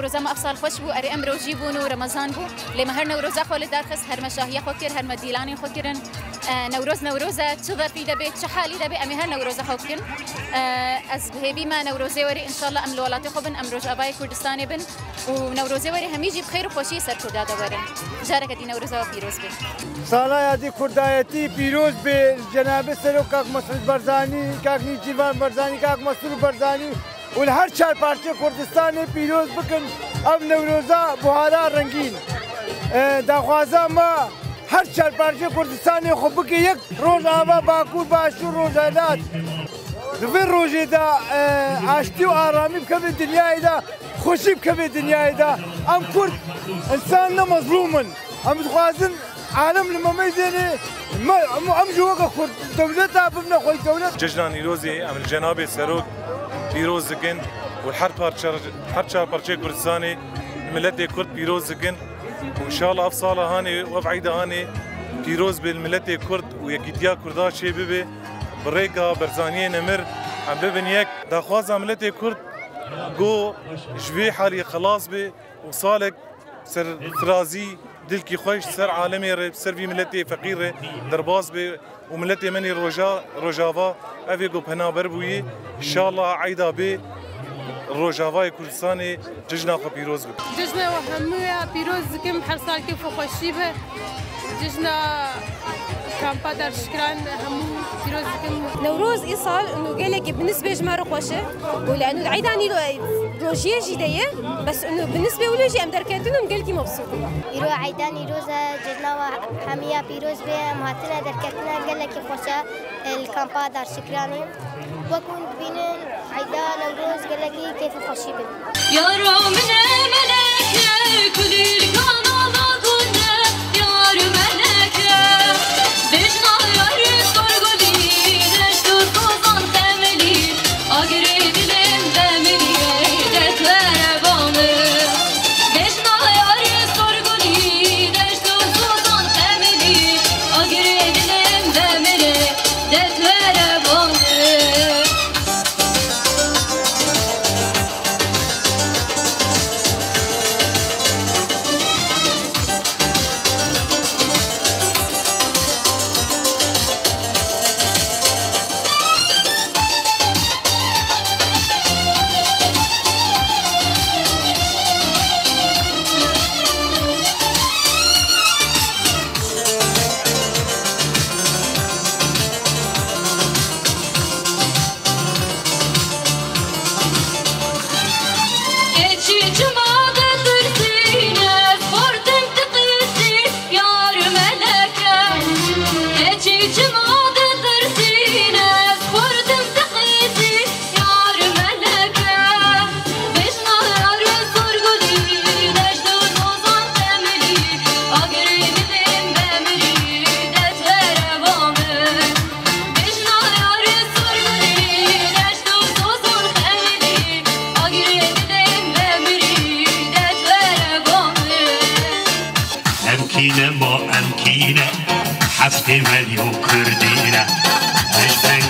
نوروزا ما افصال خوش بو اري امرو جيبون ورمضان بو لما هر نوروزا خول دارخس هر مشاهية خو كير هر مديلان خو كيرن نوروز نوروزا چه ظرفي دبي چه حالي دبي امي هر نوروزا خو كيرن از بهبي ما نوروزي وري ان شاء الله ام لولاتي خو بن. ام روجاباي كردستاني بن ونوروزي وري هميجي بخير وخوشي سر كردا دورن جارك دي نوروزا و پیروز بي سالا يادي كردايتي پیروز بي جناب سرو كاك مسعود برزاني كاك نيجيوان برزاني كاك مسعود برزاني و هەر چار پارچە کوردستانی پیرۆز بکن ئەم نەورۆزا بوهارا ڕنگین داخوازە مە هەر چار پارچە کوردستانی خۆ بکە یەک ڕۆژ ئاوا باکوور باشوور ڕۆژانات دوێ ڕۆژێدا ئاشتی و ئارامی بکەبێت دنیایدا خۆشی بکەبێت دنیایدا ئەم کورد ئەسان نەمەزلومن ئەم دخوازن عالم لە مەمەی دێنێ ئەم جووەکە کورد دەولێتا ببنە خۆی دەولێت جژنان نیرۆزی ئەم جەنابێ سەرۆک پیرۆز دکن و هەر هەر چار پەرچەی کوردستانی ملەتێ کورد پیرۆز دکن وشاءله ئەف ساڵە هاانێ وەفعیدا هاانێ پیرۆز بێ ملەتێ کورد و یەکیتیا کووردا شێ ببێ بڕێکا بەرزانیە نەمر ئەم ببن یەک داخوازە ملەتێ کورد گۆ ژێ حالی خلاص بێ و ساڵێک سەر فرازی دلکی خۆش سەر عالەمێ سەروی ملەتێ فەقیرێ دەرباز بێ و ملەتێ منی ڕۆژا ڕۆژاوا ئەvێ گۆ پەنابەر بووی شاءله عیدا بێ ڕۆژاوای کوردستانی جژنا خۆ پیرۆز بکە جژنەوە هەمووە پیرۆز دکم هەر ساڵکی خۆخۆشی بە جژنا کامپا دەرشکران هەموو پیرۆز دکم نەورۆز ئیساڵ نوگەلێکی بنسبێ ژمارە خۆشە و لەنو عیدانی ڕۆژیەژی دەیە بەس بنسبێ ولۆژی ئەم دەرکەتنم گەلکی مەبسوط ئیرۆ عیدانی ڕۆزە جژناوە هەمیە پیرۆز بێ هاتنە دەرکەتنە گەلێکی خۆشە کامپا دەرشکرانی وەکوون ببینن عیدا نەورۆز گەلەکی کێف خۆشی بن. یارۆ منە مەلەکە کولیر کاناڵا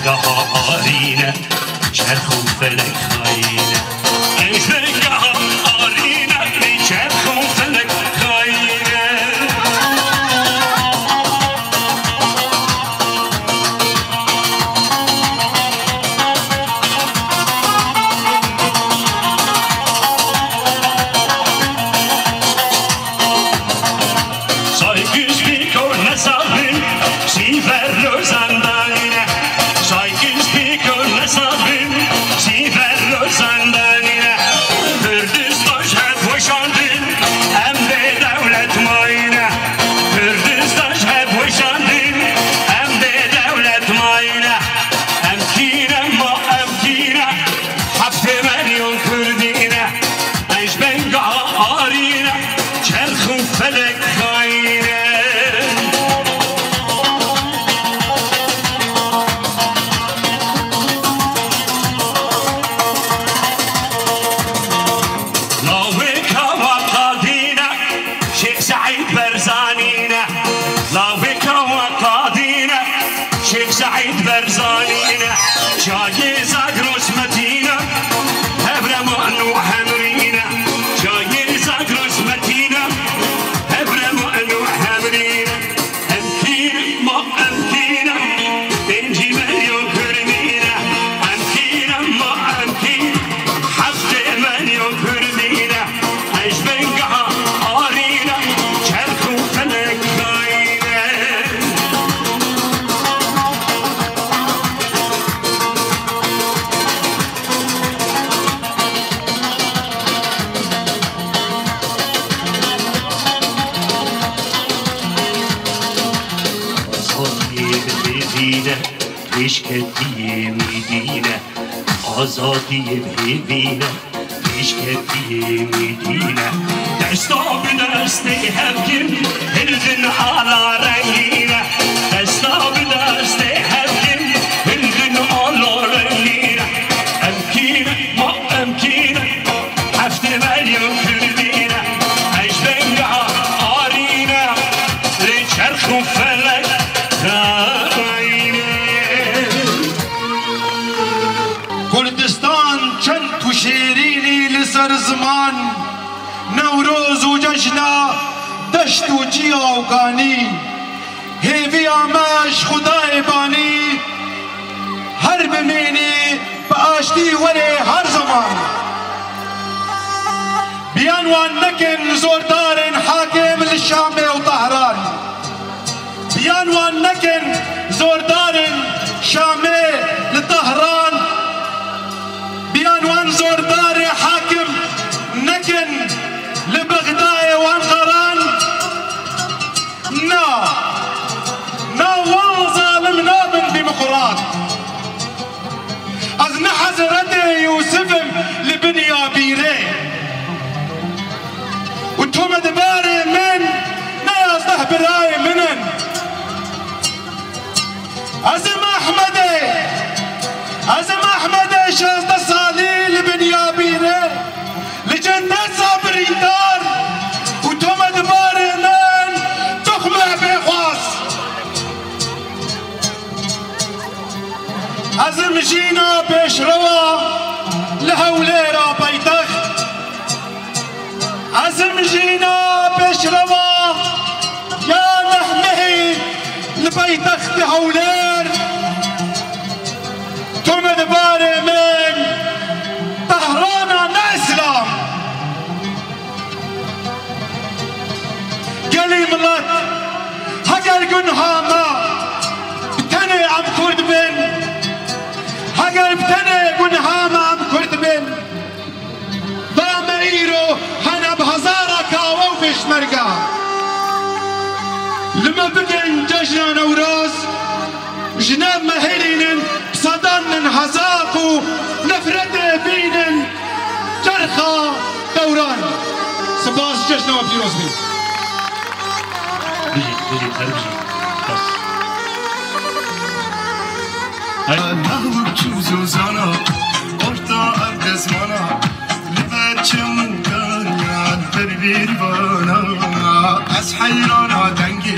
اش بنگه ها آرینه چرخ و فلک خاینه سعيد برزاني جاي Eşk ettiğim Medine Azadiyim evine Eşk ettiğim Medine. Destabı deste hep kim Her ara rengi بیان وان نکن زوردار حاکم للشام و طهران وان نکن زوردار شامه لطهران بیان وان زوردار حاکم نکن لبغداد وانقران. نا نا وان ظالم نابن ديمقراط. از حضرت يوسف لبنيا بيري وأنتم دباري من نازده براي منن. عزم جينا بشروا يا نحمهي لبيتخت هولير. توم دباري من طهرانا ناسلام قالي ملت قنهاما بتني لما بقن جشنا نوروز جناب مهلين صدن هزاقو نفرت بين جرخا دوران سباس جشنا وبيروز بي بيجي بيجي خارج بيجي بس Allah'ım çuzu sana Orta abdesmana Liberçim kanyan bir bana Az hayrana dengi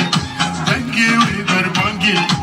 bungi, we better bungi.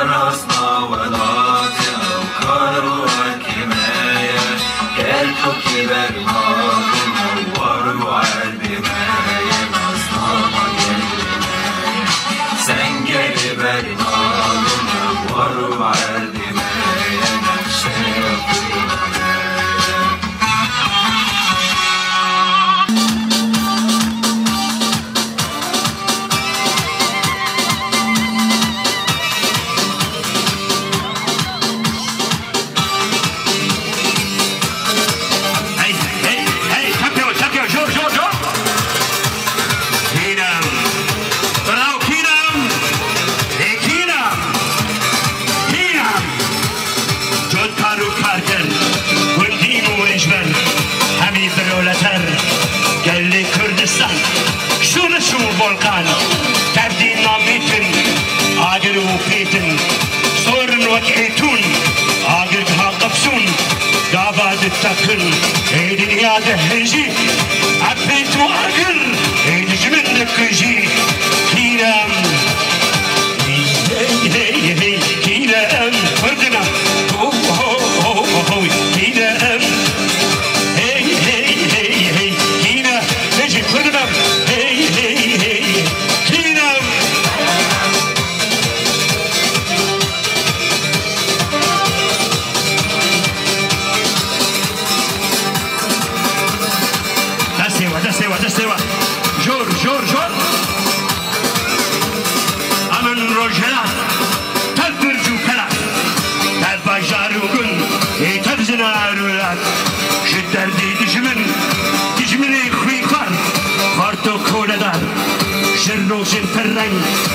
Manos, manos. عميتن عاقر وفيتن صورن وكعيتون عاقر قها قبسون قاباد التكل عيد يا دهجي عبيت وعقل عيد جمن دكجي كيرام segment.